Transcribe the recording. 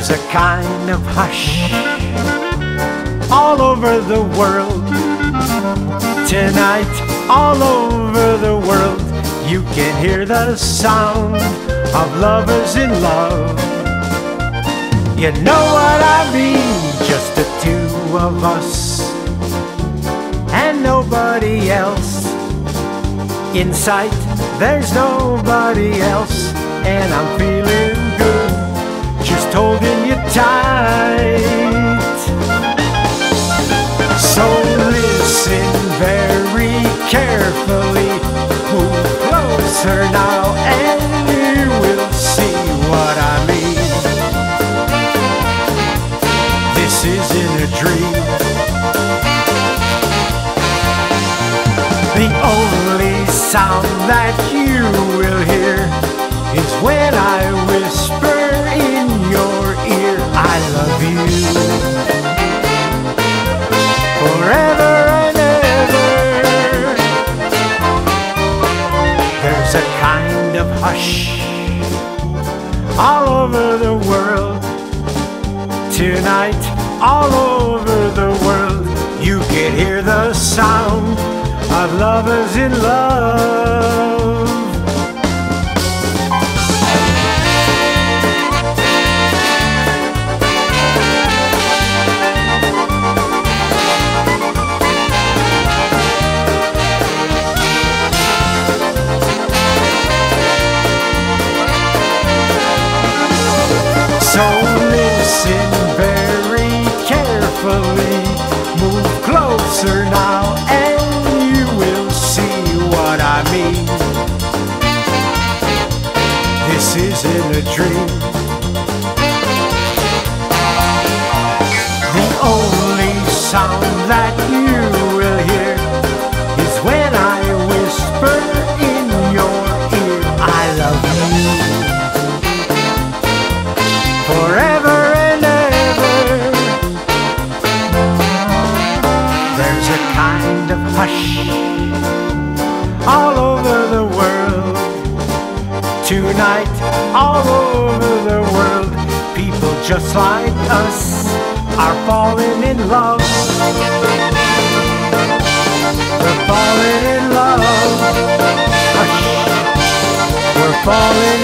There's a kind of hush all over the world. Tonight, all over the world, you can hear the sound of lovers in love. You know what I mean, just the two of us and nobody else. In sight, there's nobody else, and I'm feeling good, just holding you This isn't a dream. The only sound that you will hear is when I whisper in your ear, I love you. Forever and ever. There's a kind of hush all over the world. Tonight, all over the world, you can hear the sound of lovers in love. Isn't a dream. The only sound that you will hear is when I whisper in your ear, I love you forever and ever. There's a kind of hush all over. Tonight, all over the world, people just like us are falling in love. We're falling in love. Hush. We're falling in